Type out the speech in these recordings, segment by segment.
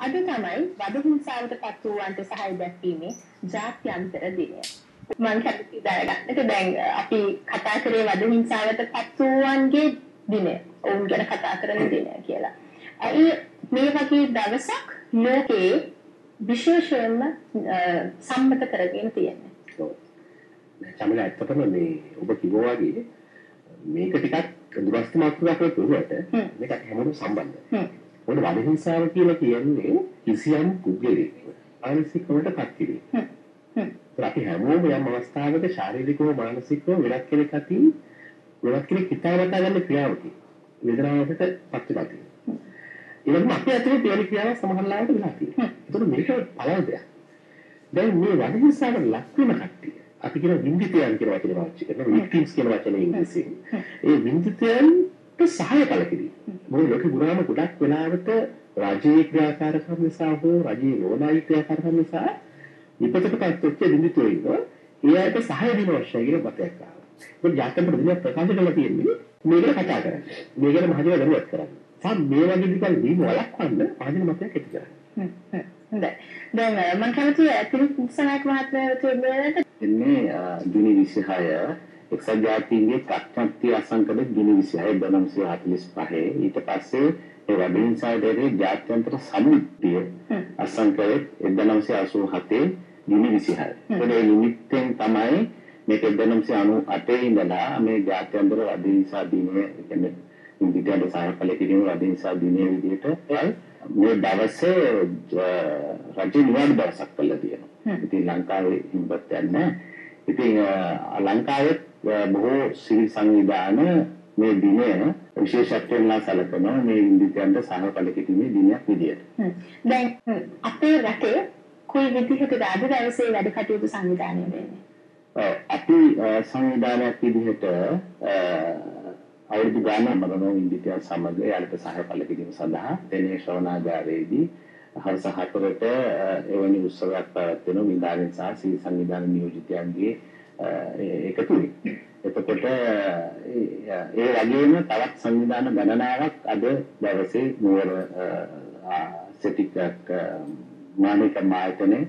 අද තමයි වද හිංසාවට පත් වූවන්ට සහාය දැක්වීමේ ජාත්‍යන්තර දිනය. මම කැමති දැනගන්නට දැන් අපි කතා කරේ වද හිංසාවට පත් වූවන්ගේ දිනය. ඔවුන් ගැන කතා කරන දිනය කියලා. ඒ මේ වගේ දවසක් ලෝකේ විශේෂයෙන්ම සම්මත කරගෙන තියෙන්නේ. ඔව්. චමිල ඇත්තටම මේ ඔබ කිව්වා වගේ මේක ටිකක් දුරස්ත මාතෘකාවක් වුණාට මේක හැමෝටම සම්බන්ධයි. මොකද වද හිංසාව කියලා කියන්නේ කිසියම් පුද්ගලෙක් මානසිකවට පත් කිරීම. අපි හැමෝම යම් අවස්ථාවක ශාරීරිකව මානසිකව වෙනත් කෙනෙක් අතින් වෙනත් කෙනෙක් හිතාවතා ගන්න ක්‍රියාවකි. වේදනාවකට පත් වෙලා තියෙනවා. ඊළඟට අපි ඇතුලේ තියෙන ක්‍රියාව සමහරවිට වෙලා තියෙනවා. ඒතකොට මේක පළල් දෙයක්. දැන් මේ වද හිංසාවට ලක් වෙන කට්ටිය අපි කියන වින්දිතයන් කියන වචනේ පාවිච්චි කරනවා වික්ටිම්ස් කියන වචනේ ඉංග්‍රීසියෙන්. ඒ වින්දිතයන්ට සහාය කලකිරීම. මොකද ලෝකෙ ගුණාම ගොඩක් වෙලාවට රාජ්‍යීය ක්‍රියාකාරකම් නිසා හෝ රජයේ නෝනායි ක්‍රියාකාරකම් නිසා විපතකටපත් වෙච්ච වින්දිතයෝ ඉන්නවා. ඒ අයට සහාය දෙන්න අවශ්‍යයි කියන මතයක් ආවා. ඒක ජාතක ප්‍රතිඥා ප්‍රකාශ කරලා තියෙන්නේ මේකට කතා කරන්නේ. මේ ගැන මහජන දැනුවත් කරන්නේ. සා මේ වගේ දේවල් වීම වළක්වන්න මහජන මතයක් ඇති කරන්නේ. හොඳයි. දැන් මම කැමතියි ඇතුළත් සනායක මහත්මයාට මෙන්නට එන්නේ ජුනි 26 එක්සත් ජාතීන්ගේ ප්‍රඥප්ති අසංකඩ ජුනි 26 1945 ඊට පස්සේ ඒ රබින්සයිඩරේ ජාත්‍යන්තර සමිතිය අසංකඩ 1987 ජුනි 26. ඒ නිමිත්තෙන් තමයි මේක 1998 ඉඳලා මේ ජාත්‍යන්තර රබින්සා දිනය කියන්නේ ඉන්දියාවේ සහායකල කිරීම රබින්සා දිනය විදිහට මේ දවසේ රජ නිවාඩු දවසක් කළා තියෙනවා. ඉතින් ලංකාවේ හිම්බත් යන්නේ. ඉතින් ලංකාවේ බොහෝ සිවිල් සංවිධාන මේ දිනය විශේෂත්වයෙන් සැලකනවා මේ ඉන්දියාවට සහායකල කිරීමේ දිනයක් විදියට. දැන් අපේ රටේ කොයි විදිහටද අද දවසේ වැඩ කටයුතු සංවිධානය වෙන්නේ? අපි සංවිධානයක් විදිහට අවුරුදු ගානක් මරණෝ ඉන්දියා සමග යාලට සහාය කිරීම සඳහා දෙනේ ශ්‍රවණාගාරයේදී හවස හතරට එවැනි උත්සවයක් පැවැත්වෙන විඳාගෙන සහ සී සංවිධාන නියෝජිතයන්ගේ එකතුයි. එතකොට ඒ වගේම තවත් සංවිධාන ගණනාවක් අද දවසේ නුවර සෙටික් මානික මායතනේ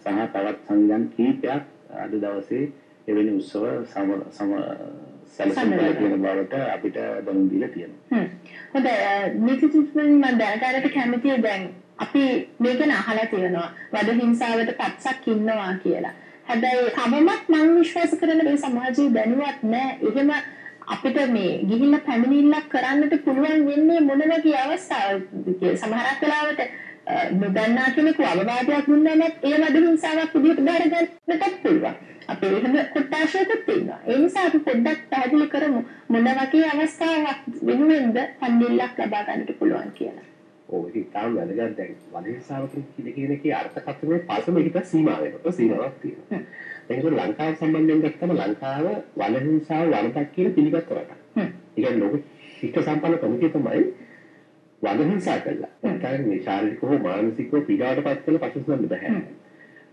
සහ තවත් සංවිධාන කීපයක් අද දවසේ එවැනි උත්සව සම සැලසුම් කියන බවට අපිට දැනුම් දීලා තියෙනවා. හොඳයි නිතිතුස්මන් මම දැනගන්නට කැමතියි දැන් අපි මේක අහලා තියෙනවා වද හිංසාවට පත්සක් ඉන්නවා කියලා. හැබැයි කවමත් මම විශ්වාස කරන මේ සමාජයේ දැනුවත් නැහැ. එහෙම අපිට මේ ගිහිල්ලා පැමිණිල්ලක් කරන්නට පුළුවන් වෙන්නේ මොන වගේ අවස්ථාවකද සමහරක් වෙලාවට නොදන්නා කෙනෙකු අවවාදයක් දුන්නා නැත් ඒ වද හිංසාවක් විදිහට බාරගන්නටත් පුළුවන්. අපේ එහෙම කොටාශයකුත් තියෙනවා. ඒ නිසා අපි පොඩ්ඩක් පැහැදිලි කරමු මොන වගේ අවස්ථාවක් වෙනුවෙන්ද පන්දිල්ලක් ලබා ගන්නට පුළුවන් කියලා. ඔව් ඒක තාම වැදගත් දැන් වදහිංසාව කියන එකේ අර්ථකථනයේ පසම එකට සීමා වෙනවා. සීමාවක් තියෙනවා. ඒක ලංකාව සම්බන්ධයෙන් ගත්තම ලංකාව වදහිංසාව වරදක් කියලා පිළිගත්ත රටක්. ඒ කියන්නේ ලෝක ශිෂ්ට සම්පන්න ප්‍රමුඛය තමයි වදහිංසා කළා. ඒකයි මේ ශාරීරිකව මානසිකව පීඩාවටපත් කළ පසුසුබන්න බෑ.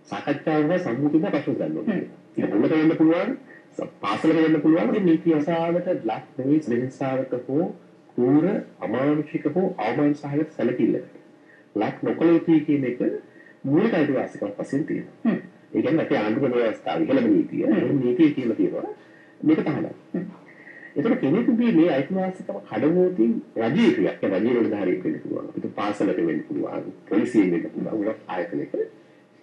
සාකච්ඡාවක සම්මුතිය පසුසුබන්න ඕනේ. ඒක මුලට වෙන්න පුළුවන් පාසලක වෙන්න පුළුවන් මේ නීති අසාවට ලක් නෙවෙයි වෙනසාවට හෝ කූර අමානුෂික හෝ අවමාන සහගත සැලකිල්ලකට ලක් නොකළ යුතුයි කියන එක මූලික අයිතිවාසිකමක් වශයෙන් තියෙනවා. ඒ කියන්නේ අපේ ආණ්ඩුව ව්‍යවස්ථාව ඉහළම නීතිය. නීතිය කියලා තියෙනවා. මේක තමයි. ඒතර කෙනෙකුගේ මේ අයිතිවාසිකම කඩවෝතින් රජයේ ක්‍රියාවක් රජයේ නිලධාරියෙක් වෙන්න පුළුවන්. අපිට පාසලක වෙන්න පුළුවන්. පොලිසියෙන් වෙන්න පුළුවන්. උගත් ආයතනයක.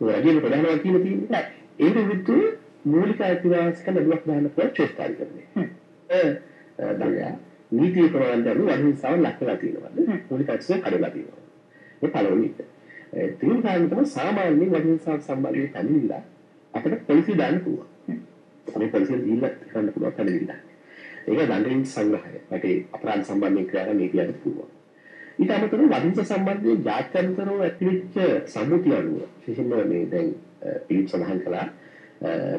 රජයේ ප්‍රධාන වකීල තියෙන්නේ. ඒක විදිහට මූලික අයිතිවාසිකම් ලැබුවක් ගන්න පුළුවන් කරන්නේ. ඒ දඟයා නීතිය ප්‍රවන්දරු අහිංසාව ලක්වලා තියෙනවද? මූලික අයිතිවාසිකම් කඩලා තියෙනවා. ඒ පළවෙනි එක. තුන් කාරණේ තමයි සාමාන්‍යයෙන් අහිංසාව සම්බන්ධයෙන් පැමිණිලා අපිට පොලිසිය දාන්න පුළුවන්. අපි පොලිසිය දීලා කරන්න පුළුවන් පැමිණිලා. ඒක දඬුවම් සංග්‍රහය. රටේ අපරාධ සම්බන්ධයෙන් ක්‍රියාව නීතියට පුළුවන්. ඊට අමතරව වදින්ස සම්බන්ධයෙන් ජාත්‍යන්තරව ඇතිවෙච්ච සම්මුතිය අනුව විශේෂයෙන්ම මේ දැන් පිළිප් සඳහන් කළා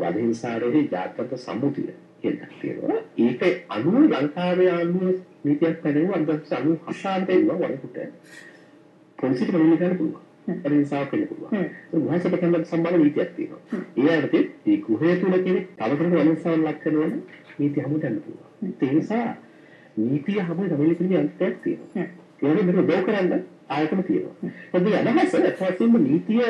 වදහිංසාරයේ ජාත්‍යන්තර සම්මුතිය කියලා තියෙනවා. ඒක අනුව ලංකාවේ ආණ්ඩුව නීතියක් අන්තර්ජාල අනුව හසාන්ට එනවා වරකට. පොලිසියට මෙන්න ගන්න පුළුවන්. ඒ නිසා වෙන්න පුළුවන්. ඒ වහන්සේට කැමති සම්බන්ධ නීතියක් තියෙනවා. අර්ථයේ මේ ගෘහය තුල කෙනෙක් තවදුරටත් වදහිංසාවක් ලක් කරනවනේ නීතිය හමුවට යන්න පුළුවන්. ඒ නිසා නීතිය හමුවේ තමයි කියන අන්තයක් තියෙනවා. ඒ වගේ මෙතන දෝ කරන්න ආයතන තියෙනවා. ඒකේ අදහස ඇත්තටම නීතිය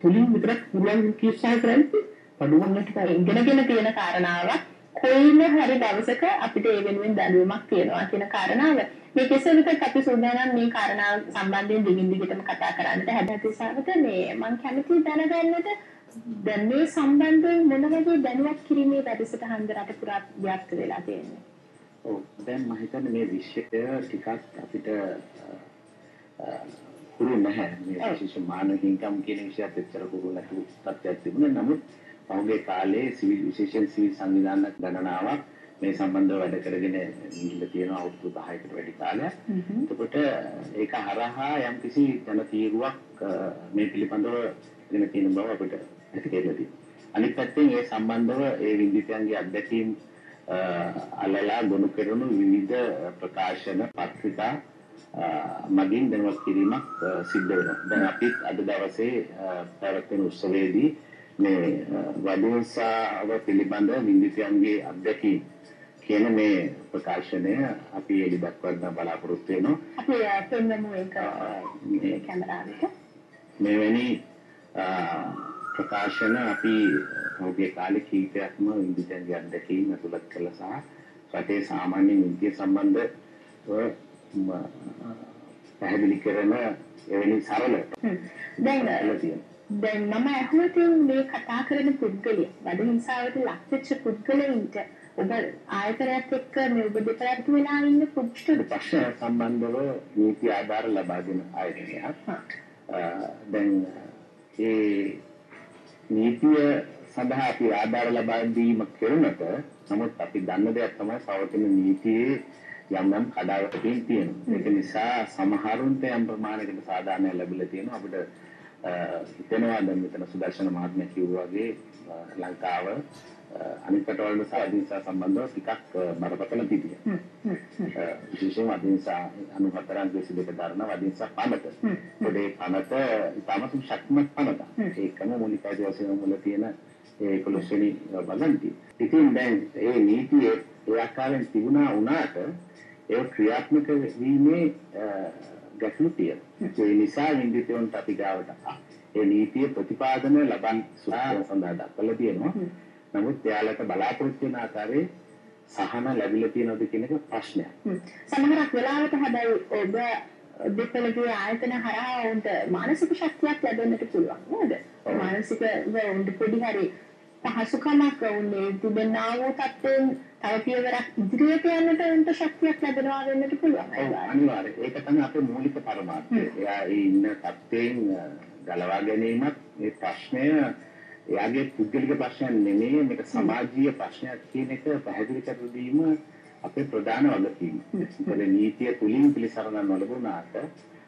තුලින් විතරක් පුළුවන් කිව්සා කරන්නේ පඩුවන්නට ඉගෙනගෙන තියෙන කාරණාවක් කොයිම හරි දවසක අපිට ඒ වෙනුවෙන් දඬුවමක් තියෙනවා කියන කාරණාව. මේ කෙසේ වෙතත් අපි සූදානම් මේ කාරණාව සම්බන්ධයෙන් දිගින් දිගටම කතා කරන්නට හැබැයි සාවත මේ මම කැමති දැනගන්නට දැන් මේ සම්බන්ධයෙන් මොන වගේ දැනුවත් කිරීමේ වැඩසටහන් රට පුරා ව්‍යාප්ත වෙලා තියෙන්නේ? ඔව්. දැන් මම හිතන්නේ මේ විෂය ටිකක් අපිට හුරු නැහැ. මේ විශේෂ මානව හිංකම් කියන විෂයත් එච්චර හුරු නැතු තත්ත්වයක් තිබුණා. නමුත් පහුගිය කාලේ සිවිල් විශේෂයෙන් සිවිල් සංවිධාන ගණනාවක් මේ සම්බන්ධව වැඩ කරගෙන ගිහිල්ලා තියෙනවා අවුරුදු 10කට වැඩි කාලයක්. එතකොට ඒක හරහා යම්කිසි ජන තීරුවක් මේ පිළිබඳව ගෙන තියෙන බව අපිට ඇති කියලා තියෙනවා. අනිත් පැත්තෙන් ඒ සම්බන්ධව ඒ විද්‍යාඥයන්ගේ අත්දැකීම් අලලා ගොනු කරනු විවිධ ප්‍රකාශන පත්‍රිකා මගින් දැනුවත් කිරීමක් සිද්ධ වෙනවා. දැන් අපිත් අද දවසේ පැවැත්වෙන උත්සවයේදී මේ වඩුවසාව පිළිබඳ විද්‍යාඥයන්ගේ අත්දැකීම් කියන මේ ප්‍රකාශනය අපි එලි දක්වන්න බලාපොරොත්තු වෙනවා. අපි පෙන්වමු ඒක මේ කැමරාවට. මෙවැනි ප්‍රකාශන අපි පහුගිය කාලේ කීපයක්ම විද්‍යාඥයන්ගේ අත්දැකීම් ඇතුළත් කළා සහ රටේ සාමාන්‍ය නීතිය සම්බන්ධව පැහැදිලි කරන එවැනි සරල දැන් දැන් මම අහුවතින් මේ කතා කරන පුද්ගලයා බඩ හිංසාවට ලක් වෙච්ච පුද්ගලයින්ට ඔබ ආයතනයත් එක්ක මේ ඔබ දෙපැත්ත වෙලා ඉන්න පුද්ගල ප්‍රශ්න සම්බන්ධව නීති ආධාර ලබා දෙන ආයතනයක්. දැන් ඒ නීතිය සඳහා අපි ආධාර ලබා දීම කරනට නමුත් අපි දන්න දෙයක් තමයි පවතින නීතියේ යම් යම් කඩාවැටීම් තියෙනවා. ඒක නිසා සමහරුන්ට යම් ප්‍රමාණයකට සාධාරණයක් ලැබිලා තියෙනවා අපිට හිතෙනවා දැන් මෙතන සුදර්ශන මහත්මයා කිව්වා වගේ ලංකාව අනිත් රටවල් සාධිසා සම්බන්ධව ටිකක් බරපතල තිබිය. විශේෂයෙන්ම අදින්සා 94 22 දරන අදින්සා පනත. පොඩේ පනත ඉතාමත් ශක්තිමත් පනත. ඒකම මූලික අධ්‍යාපනය මුල තියෙන ඒ 11 වෙනි බලන්ති. ඉතින් දැන් ඒ නීතියේ ඒ ආකාරයෙන් තිබුණා වුණාට ඒ ක්‍රියාත්මක වීමේ ගැටලු තියෙනවා. ඒ නිසා විද්‍යුතයන්ට අපි ගාවට ඒ නීතිය ප්‍රතිපාදන ලබන් සඳහා දක්වලා තියෙනවා. නමුත් එයාලට බලාපොරොත්තු වෙන ආකාරයේ සහන ලැබිලා තියෙනවද කියන එක ප්‍රශ්නයක්. සමහරක් වෙලාවට හැබැයි ඔබ දෙපළගේ ආයතන හරහා උන්ට මානසික ශක්තියක් ලැබෙන්නට පුළුවන් නේද? මානසික උන්ට පොඩි හරි පහසුකමක් උන්නේ තිබෙනා වූ තත්ත්වයෙන් තව පියවරක් ඉදිරියට යන්නට උන්ට ශක්තියක් ලැබෙනවා වෙන්නට පුළුවන්. අනිවාර්යයෙන්. ඒක තමයි අපේ මූලික පරමාර්ථය. එයා ඒ ඉන්න තත්ත්වයෙන් ගලවා ගැනීමත් මේ ප්‍රශ්නය එයාගේ පුද්ගලික ප්‍රශ්නයක් නෙමෙයි මේක සමාජීය ප්‍රශ්නයක් කියන එක පැහැදිලි කර දීම අපේ ප්‍රධාන වගකීම. මොකද නීතිය තුලින් පිළිසරණ නොලබුණාට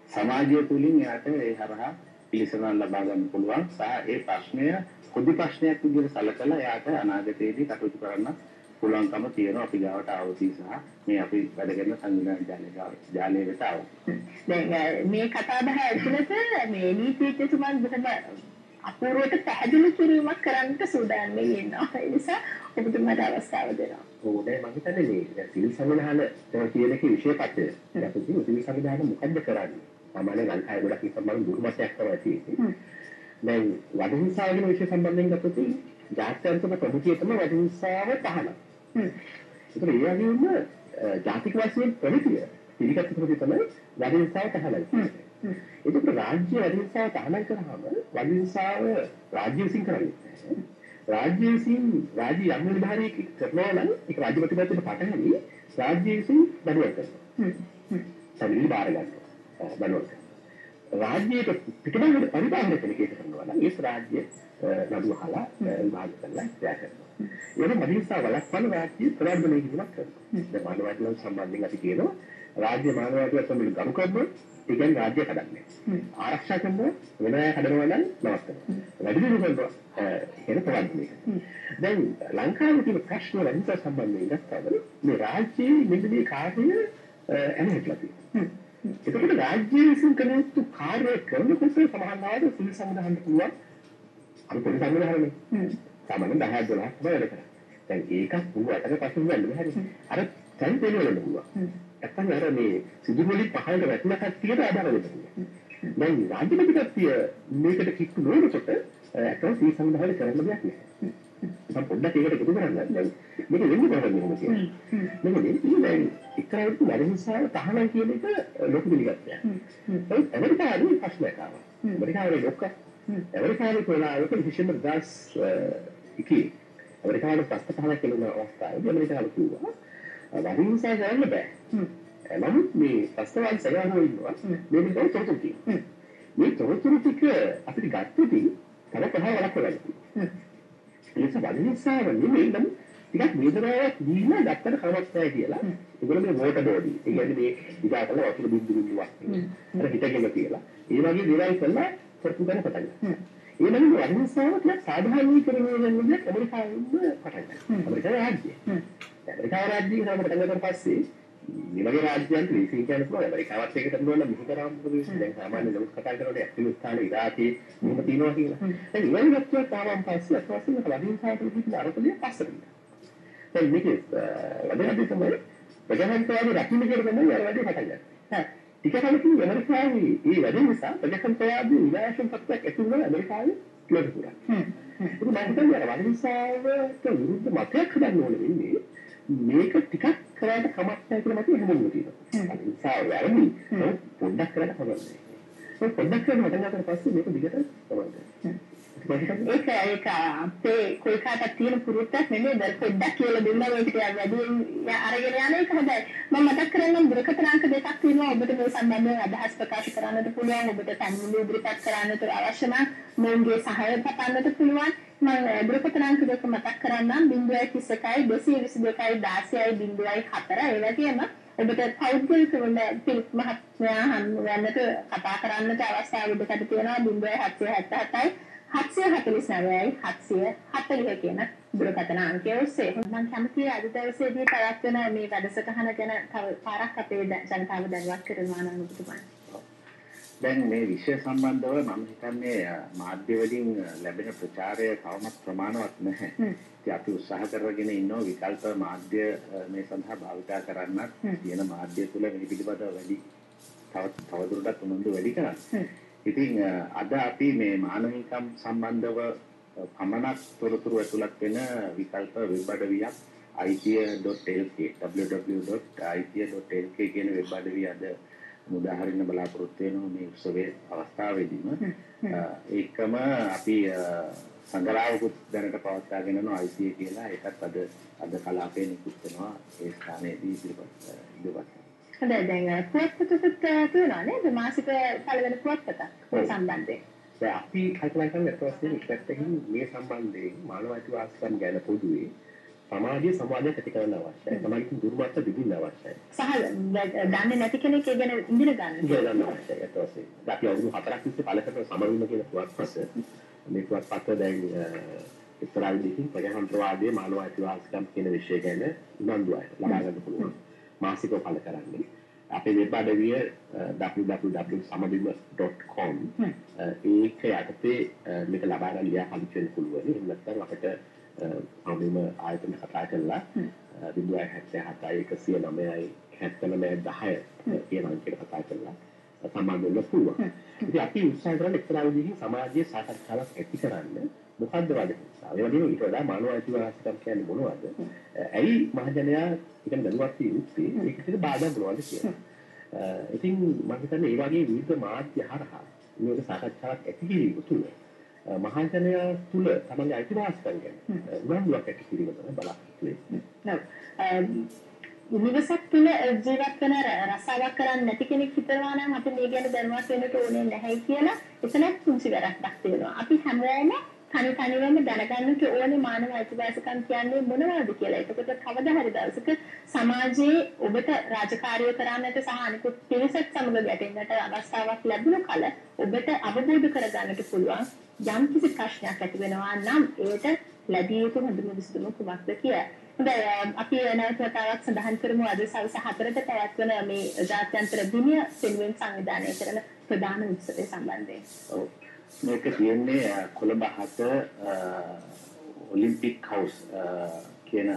සමාජය තුලින් එයාට ඒ හරහා පිළිසරණ ලබා ගන්න පුළුවන් සහ ඒ ප්‍රශ්නය පොදු ප්‍රශ්නයක් විදිහට සැලකලා එයාට අනාගතයේදී කටයුතු කරන්න පුළුවන්කම තියෙනවා අපි ගාවට ආවදී සහ මේ අපි වැඩ කරන සංවිධාන ජාලය ජාලය වෙත ආව. දැන් මේ කතා බහ ඇතුළත මේ නීතිඥතුමන් බොහොම අපූර්වට පැහැදිලි කිරීමක් කරන්නට සූදානම් වෙනවා. ඒ නිසා ඔබතුමාට අවස්ථාව දෙනවා. දැන් මම හිතන්නේ මේ සිවිල් සංවිධාන කියන එකේ විෂය පත්‍රය. අපි සිවිල් සංවිධාන මොකද්ද කරන්නේ? සාමාන්‍ය ලංකාවේ ගොඩක් ඉස්සරහම දුර්මතයක් තමයි තියෙන්නේ. දැන් වදහිංසාව ගැන විශේෂ සම්බන්ධයෙන් ගත්තොත් ජාත්‍යන්තර ප්‍රමුඛිය තමයි වදහිංසාව තහනම්. ඒතර ඒ වගේම ජාතික වශයෙන් ප්‍රමුඛිය පිළිගත් ප්‍රමුඛිය තමයි වදහිංසාව තහනම්. ඒකට රාජ්‍ය වදහිංසාව තහනම් කරාම වදහිංසාව රාජ්‍ය විසින් කරන්නේ රාජ්‍ය විසින් රාජ්‍ය යම් නිලධාරියෙක් කරනවා නම් ඒක රාජ්‍ය ප්‍රතිපත්තියට පටහැනි රාජ්‍ය විසින් දඩුවම් කරනවා. සමිලි බාර ගන්නවා. කරනවා. රාජ්‍යයට පිටබාහිර පරිබාහිර කෙනෙක් කරනවා නම් ඒ රාජ්‍ය නඩුව අහලා විභාග කරලා ක්‍රියා කරනවා. ඒක මදිස්සා වලක්වන රාජ්‍ය ප්‍රවර්ධනය කිරීමක් කරනවා. දැන් මානවයිකලන් සම්බන්ධයෙන් අපි කියනවා රාජ්‍ය මානවයිකලන් සම්බන්ධ ගරු කරනවා ඒ කියන්නේ රාජ්‍ය කඩන්නේ. ආරක්ෂා කරනවා වෙන අය කඩනවා නම් නවත්තනවා. වැඩි දියුණු කරනවා කියන ප්‍රවර්ධනය. දැන් ලංකාවේ තියෙන ප්‍රශ්න වෙනස සම්බන්ධයෙන් ගත්තම මේ රාජ්‍යයේ මෙන්න මේ කාර්යය එනහෙట్లా තියෙනවා. එතකොට රාජ්‍ය විසින් කරන යුතු කාර්ය කරනකොට සමහරවිට සිවිල් සංවිධානයට පුළුවන් අපි පොඩි සංවිධානනේ. සාමාන්‍යයෙන් 10 12 තමයි වැඩ කරන්නේ. දැන් ඒකත් පුළුවන්ට පස්සේ වෙන්න බෑ. අර තැන් දෙන්න පුළුවන්. නැත්තම් අර මේ සිදුවලි පහළට වැටෙන කට්ටියට ආදාර වෙනවා. දැන් රාජ්‍යපති කට්ටිය මේකට කිට්ටු නොවනකොට ඇත්තටම සී සංවිධානය කරන්න දෙයක් නැහැ. මම පොඩ්ඩක් ඒකට එකතු කරන්න දැන් මේක වෙන්නේ කොහොමද මෙහෙම කියන්නේ. මේක දෙන්නේ දැන් එක්තරා වැඩිහිංසාව තහනම් කියන එක ලොකු පිළිගත්තයක්. ඒ ඇමරිකාවේ ප්‍රශ්නයක් ආවා. ඇමරිකාවේ ලොක්ක ඇමරිකාවේ කොලාවක විශේෂම දාස් එකේ ඇමරිකාවේ ප්‍රශ්න පහලක් කෙරුණ අවස්ථාවේදී ඇමරිකාව කිව්වා වැඩිහිංසා කරන්න බෑ. නමුත් මේ ප්‍රශ්නවල් සගානෝ ඉන්නවා මේ විදිහට තොරතුරු තියෙනවා. මේ තොරතුරු ටික අපිට ගත්තොත් තව පහ වලක් වෙනවා. ඒක වැඩිහිංසාව නෙමෙයි නම් ටිකක් වේදනාවක් දීලා ගත්තට කමක් නැහැ කියලා. ඒගොල්ලෝ මේ වෝටර් බෝඩි. ඒ කියන්නේ මේ ඉදා කරලා වතුර බින්දු බින්දුවක්. අර හිතගෙන කියලා. ඒ වගේ දේවල් කළා කරපු ගන්න. පටන් ගත්තා. ඒ නම් වැඩිහිංසාව ටිකක් සාධාරණීකරණය වෙන විදිහට ඇමරිකාවෙන් පටන් ගත්තා. ඇමරිකාවේ රාජ්‍යය. ඇමරිකාවේ රාජ්‍යය කරා පටන් ගත්තාට පස්සේ මේ වගේ රාජ්‍යයන්ට ලීසින් කියන්න පුළුවන්. ඇමරිකාවත් ඒක කරනවා නම් මෙහෙ කරාම මොකද වෙන්නේ? දැන් සාමාන්‍ය ලොකු කතා කරනකොට ඇෆ්ගනිස්තාන ඉරාකේ මෙහෙම තියෙනවා කියලා. දැන් ඉවල් ගැටුවක් ආවම පස්සේ අත්වසින් සායතන කිව්ව අරතලිය පස්සට දැන් මේක වැඩි තමයි ප්‍රජාතන්ත්‍රවාදී රකින්න කියලා තමයි අර වැඩි පටන් ගන්න ටික කලකින් ඇමරිකාවේ මේ වැඩ නිසා ප්‍රජාතන්ත්‍රවාදී විනාශන තත්ත්වයක් ඇති වුණා ඇමරිකාවේ කියලා පුරා ඒක මම හිතන්නේ අර වදිසාවට විරුද්ධ මතයක් හදන්න ඕනේ වෙන්නේ මේක ටිකක් කරාට කමක් නැහැ කියලා මට එහෙම තියෙනවා. ඒ නිසා වැරදි. පොඩ්ඩක් කරලා නැහැ. පොඩ්ඩක් කරලා ගන්නට පස්සේ මේක දිගට තමයි. ඒක ඒක අපේ කොයිකාට තියෙන පුරුද්දක් නෙමෙයි දර පොඩ්ඩක් කියලා දුන්නා මේකට වැඩියෙන් අරගෙන යන එක හොඳයි. මම මතක් කරන්නම් දුරකථන අංක දෙකක් තියෙනවා. ඔබට මේ සම්බන්ධයෙන් අදහස් ප්‍රකාශ කරන්නට පුළුවන්. ඔබට පැමිණිලි ඉදිරිපත් කරන්නට අවශ්‍ය නම් මොවුන්ගේ සහාය පතන්නට පුළුවන්. මම දුරකථන අංක දෙක මතක් කරන්නම්. 031 222 16 0.4 ඒ වගේම ඔබට පෞද්ගලික පිළිත් මහත්මයා හම්බ කතා කරන්නට අවස්ථාව ඔබට තියෙනවා. 0777යි හත්සිය හතලිස් නවයයි හත්සිය හතලිහ කියන දුරකථන අංකය ඔස්සේ මම කැමතියි අද දවසේදී පවත්වන මේ වැඩසටහන ගැන තව පාරක් අපේ ජනතාව දැනුවත් කරනවා නම් ඔබතුමා. දැන් මේ විෂය සම්බන්ධව මම හිතන්නේ මාධ්‍ය වලින් ලැබෙන ප්‍රචාරය තවමත් ප්‍රමාණවත් නැහැ. ඉතින් අපි උත්සාහ කරගෙන ඉන්නවා විකල්ප මාධ්‍ය මේ සඳහා භාවිතා කරන්නත් තියෙන මාධ්‍ය තුළ මේ පිළිබඳව වැඩි තව තවදුරටත් උනන්දු වැඩි කරන්න. ඉතින් අද අපි මේ මානවිකම් සම්බන්ධව පමණක් තොරතුරු ඇතුළත් වෙන විකල්ප වෙබ් අඩවියක් it.lk www.it.lk කියන වෙබ් අඩවිය අද මුදාහරින්න බලාපොරොත්තු වෙනවා මේ උත්සවයේ අවස්ථාවේදීම. ඒකම අපි සංග්‍රහයකුත් දැනට පවත්වාගෙන යනවා ICA කියලා. ඒකත් අද අද කලාපේ නිකුත් වෙනවා. ඒ ස්ථානයේදී ඉදිරිපත් ඉදිරිපත් හොඳයි දැන් පුවත්පතකුත් තියෙනවා නේද මාසික පළවෙනි පුවත්පත සම්බන්ධයෙන් දැන් අපි කල්පනා කරන ප්‍රශ්නේ ඉස්සරහින් මේ සම්බන්ධයෙන් මානව අයිතිවාසිකම් ගැන පොදුවේ සමාජීය සමාජයක් ඇති කරන්න අවශ්‍යයි. සමාජික දුර්වලතා විඳින්න අවශ්‍යයි. සහ දන්නේ නැති කෙනෙක් ඒ ගැන ඉඳින ගන්න. ඉඳින ගන්න අවශ්‍යයි. ඒත් ඔස්සේ. අපි අවුරුදු 4ක් තිස්සේ පළ කරන සමරුම කියන පුවත්පත මේ පුවත්පත දැන් ඉස්සරහින් ප්‍රජාතන්ත්‍රවාදයේ මානව අයිතිවාසිකම් කියන විෂය ගැන උනන්දුවයි ලබා ගන්න පුළුවන්. මාසිකව පළ කරන්නේ. අපේ වෙබ් අඩවිය www.samabima.com ඒක යටතේ මේක ලබා ගන්න ලියා පදිංචි වෙන්න පුළුවන්. එහෙම නැත්නම් අපිට සමබිම ආයතන කතා කරලා 077 109යි 79 10 කියන අංකයට කතා කරලා සම්බන්ධ වෙන්න පුළුවන්. ඉතින් අපි උත්සාහ කරන්නේ එක්තරා විදිහකින් සමාජයේ සාකච්ඡාවක් ඇති කරන්න මොකද්ද වදේ ඒ වගේම ඊට වඩා මානව අයිතිවාසිකම් කියන්නේ මොනවද? ඇයි මහජනයා ඒක දැනුවත් යුත්තේ ඒකට බාධා මොනවද කියලා. ඉතින් මම හිතන්නේ ඒ වගේ විවිධ මාධ්‍ය හරහා මේක සාකච්ඡාවක් ඇති කිරීම තුළ මහජනයා තුළ තමයි අයිතිවාසිකම් ගැන උනන්දුවක් ඇති කිරීම තමයි බලාපොරොත්තු වෙන්නේ. නිවසක් තුළ ජීවත් වෙන රසාවක් කරන්නේ නැති කෙනෙක් හිතනවා නම් අපි මේ ගැන දැනුවත් වෙන්න ඕනේ නැහැ කියලා එතනත් පුංචි වැරද්දක් තියෙනවා. අපි හැමෝම තනි තනිවම දැනගන්නට ඕනේ මානව අයිතිවාසිකම් කියන්නේ මොනවද කියලා. එතකොට කවදා හරි දවසක සමාජයේ ඔබට රාජකාරිය කරන්නට සහ අනිකුත් පිරිසක් සමග ගැටෙන්නට අවස්ථාවක් ලැබුණ කල ඔබට අවබෝධ කරගන්නට පුළුවන් යම් කිසි ප්‍රශ්නයක් ඇති වෙනවා නම් ඒකට ලැබිය යුතු හොඳම විසඳුම කුමක්ද කියලා. හොඳයි අපි නැවත වතාවක් සඳහන් කරමු අද සවස් 4ට පැවැත්වන මේ ජාත්‍යන්තර දිනය වෙනුවෙන් සංවිධානය කරන ප්‍රධාන උත්සවය සම්බන්ධයෙන්. ඔව්. මේක තියෙන්නේ කොළඹ හත ඔලිම්පික් හවුස් කියන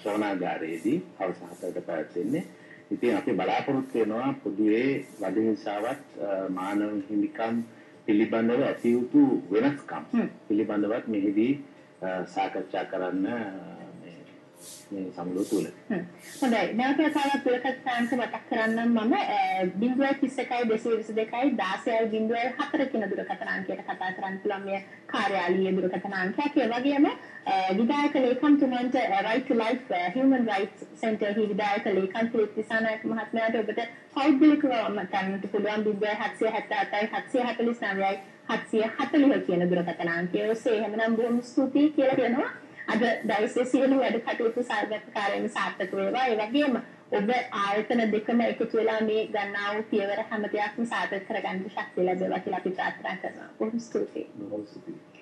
ශ්‍රවණාගාරයේදී හවස හතරට පැවැත්වෙන්නේ. ඉතින් අපි බලාපොරොත්තු වෙනවා පොදුවේ වද හිංසාවත් මානව හිමිකම් පිළිබඳව ඇති යුතු වෙනස්කම් පිළිබඳවත් මෙහිදී සාකච්ඡා කරන්න මේ සමුළුව තුල. හොඳයි. නැවත වතාවක් දුරකථන මතක් කරන්නම් මම 031 222 16 04 කියන දුරකථන අංකයට කතා කරන්න පුළුවන් මේ කාර්යාලීය දුරකථන අංකයක්. ඒ වගේම විධායක ලේකම්තුමන්ට right to life human rights center හි විධායක ලේකම් තිසානායක මහත්මයාට ඔබට පෞද්ගලිකව මතන්නට පුළුවන් 0777 749යි 740 කියන දුරකථන අංකය ඔස්සේ එහෙමනම් බොහොම ස්තුතියි කියලා කියනවා. අද දවසේ සියලු වැඩ කටයුතු සාර්ථකකාරයෙන් සාර්ථක වේවා. ඒ වගේම ඔබ ආයතන දෙකම එකතු වෙලා මේ ගන්නා වූ පියවර හැම දෙයක්ම සාර්ථක කරගන්න ශක්තිය ලැබේවා කියලා අපි ප්‍රාර්ථනා කරනවා. බොහොම ස්තුතියි. බොහොම ස්තුතියි.